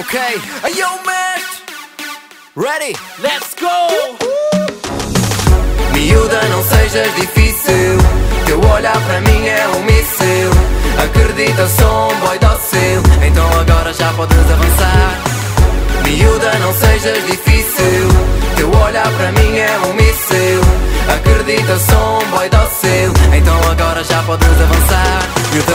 Ok, aí eu mestre Ready? Let's go! Miúda, não sejas difícil. Teu olhar para mim é um míssil. Acredita, sou um boy dócil Então agora já podes avançar. Miúda, não sejas difícil. Teu olhar para mim é um míssil. Acredita, sou um boy dócil Então agora já podes avançar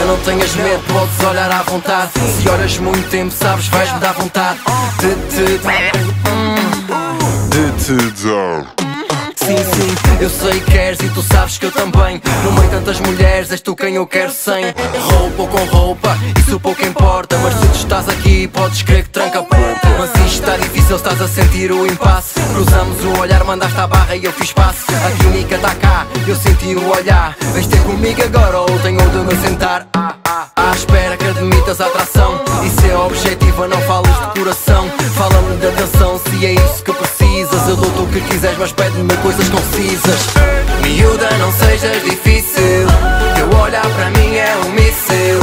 não tenhas medo, podes olhar à vontade. Se olhas muito tempo, sabes, vais-me dar vontade De te dar. De te dar. Sim, sim, eu sei que queres e tu sabes que eu também. No meio de tantas mulheres és tu quem eu quero sem Roupa ou com roupa, isso pouco importa Mas se tu estás aqui podes crer que tranca a porta. Mas isto está difícil, estás a sentir o impasse. Cruzamos o olhar, mandaste a barra e eu fiz passe. A química está cá, eu senti o olhar. Vens ter comigo agora ou tenho de me sentar admitas a atração se é objetiva não falas de coração. Fala-me de atenção se é isso que precisas. Eu dou-te o que quiseres mas pede-me coisas concisas. Miúda não sejas difícil. Teu olhar para mim é um míssil.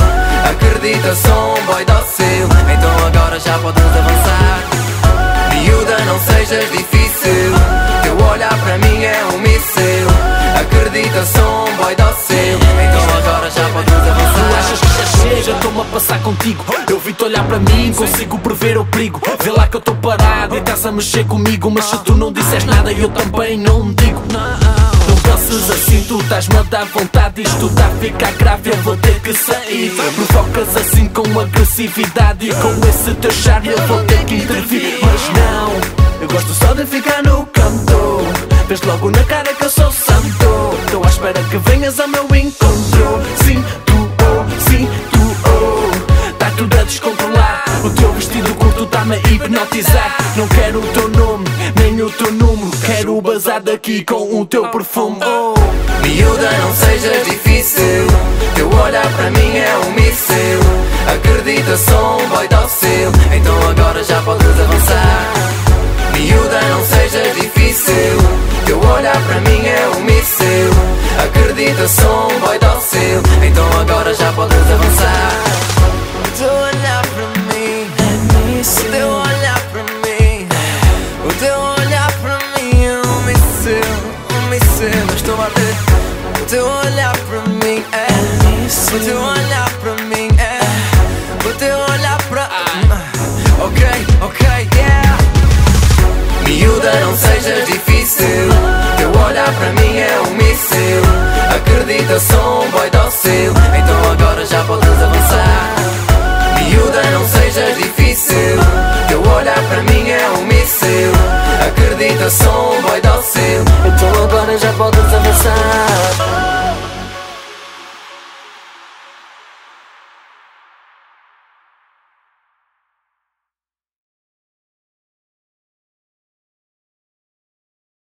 Acredita sou um boy dócil Então agora já podes avançar. Miúda não sejas difícil. Teu olhar para mim é um míssil. Acredita sou um boy dócil contigo. Eu vi-te olhar para mim, consigo prever o perigo. Vê lá que eu estou parado e estás a mexer comigo. Mas se tu não disseres nada, eu também não digo. Não penses assim, tu estás-me a dar vontade. Isto está a ficar grave, eu vou ter que sair. Provocas assim com agressividade e com esse teu charme eu vou ter que intervir. Mas não, eu gosto só de ficar no canto. Vês logo na cara que eu sou santo. Estou à espera que venhas ao meu encontro. Sim, tu, oh, sim, hipnotizar. Não quero o teu nome, nem o teu número. Quero bazar daqui com o teu perfume. Oh. Miúda, não sejas difícil Teu olhar para mim é um míssil Acredita, sou um boy dócil Então agora já podes avançar Miúda, não sejas difícil Teu olhar para mim é um míssil Acredita, sou um boy dócil Então agora já podes Um míssil, estou a ver O teu olhar para mim é. O teu olhar para mim é. O teu olhar para Ok, ok, yeah. Miúda, não sejas difícil. Teu olhar para mim é um míssil. Acredita, sou um boy dócil Então agora já podes avançar. Miúda, não sejas difícil. Teu olhar para mim é um míssil. Acredita, sou um boy